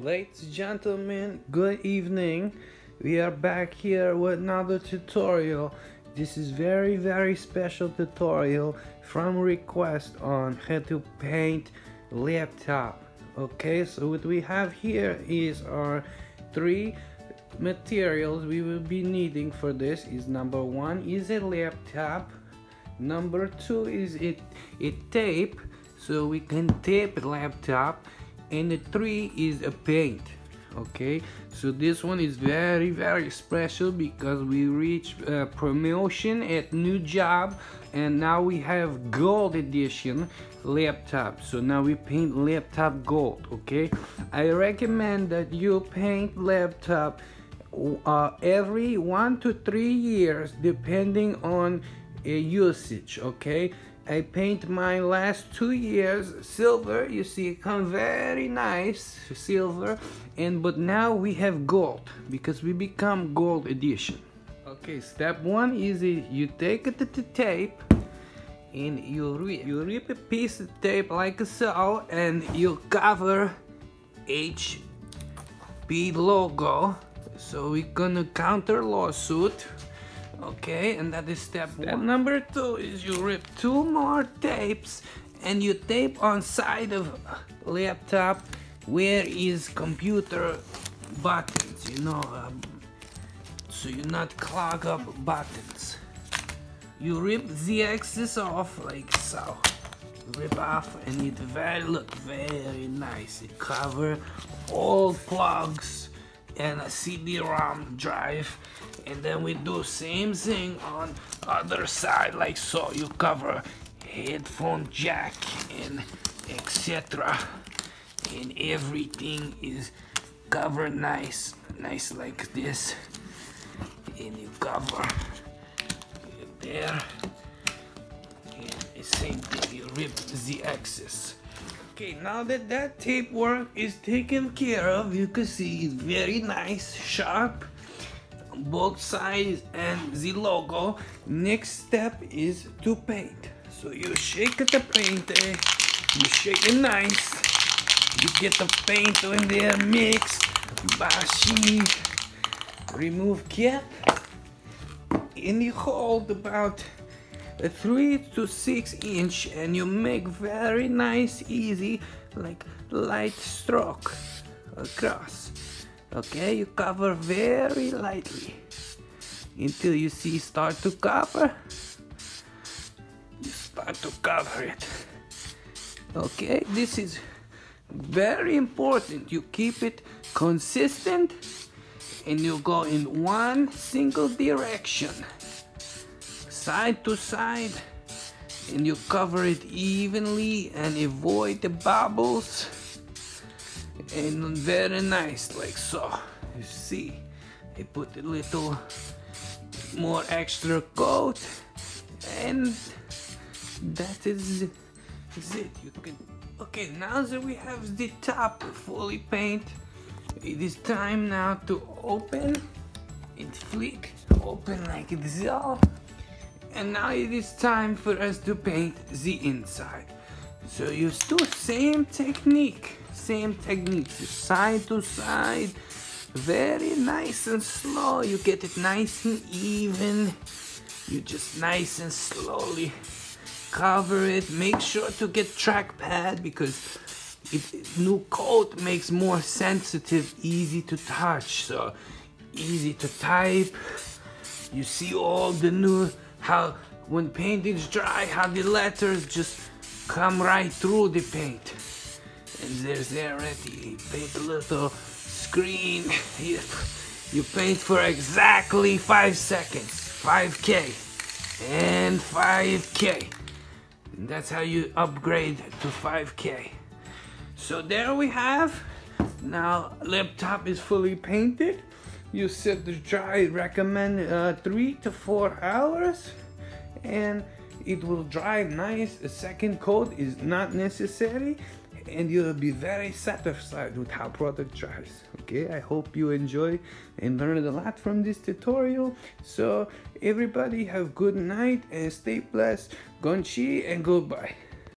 Ladies and gentlemen, good evening. We are back here with another tutorial. This is very very special tutorial from request on how to paint laptop. Okay, so what we have here is our three materials we will be needing for this is number one is a laptop number two is it a tape so we can tape laptop and the three is a paint okay? So this one is very very special because we reached uh, promotion at new job and now we have gold edition laptop. So now we paint laptop gold okay? I recommend that you paint laptop uh, every one to three years depending on a usage okay I paint my last two years silver. You see it come very nice silver. And but now we have gold because we become gold edition. Okay step one is you take to the tape and you rip, you rip a piece of tape like so and you cover HP logo. So we're gonna counter lawsuit okay and that is step, step one. Number two is you rip two more tapes and you tape on side of laptop where is computer buttons you know um, so you not clog up buttons. You rip the axis off like so. Rip off and it very look very nice. It cover all plugs and a CD-ROM drive. And then we do same thing on other side like so. You cover headphone jack and etc and everything is covered nice nice like this. And you cover there. And same thing you rip the axis Okay, now that that tape work is taken care of, you can see it's very nice, sharp, both sides and the logo. Next step is to paint. So you shake the paint, eh? you shake it nice. You get the paint in there, mix, bashi, remove cap, and you hold about 3 to 6 inch and you make very nice easy like light stroke across. Okay you cover very lightly until you see start to cover. You start to cover it. Okay this is very important. You keep it consistent and you go in one single direction side to side and you cover it evenly and avoid the bubbles. And very nice like so. You see I put a little more extra coat and that is, is it. You can okay now that we have the top fully paint it is time now to open it flick open like this and now it is time for us to paint the inside. So you do same technique, same technique, side to side, very nice and slow. You get it nice and even. You just nice and slowly cover it. Make sure to get trackpad because it, new coat makes more sensitive, easy to touch. So easy to type. You see all the new how when paint is dry, how the letters just come right through the paint. And there's already paint a little screen. You, you paint for exactly five seconds, 5K and 5K. And that's how you upgrade to 5K. So there we have. Now laptop is fully painted you set the dry recommend uh, three to four hours and it will dry nice. A second coat is not necessary and you'll be very satisfied with how product dries. Okay i hope you enjoy and learned a lot from this tutorial. So everybody have good night and stay blessed. Gonchi and goodbye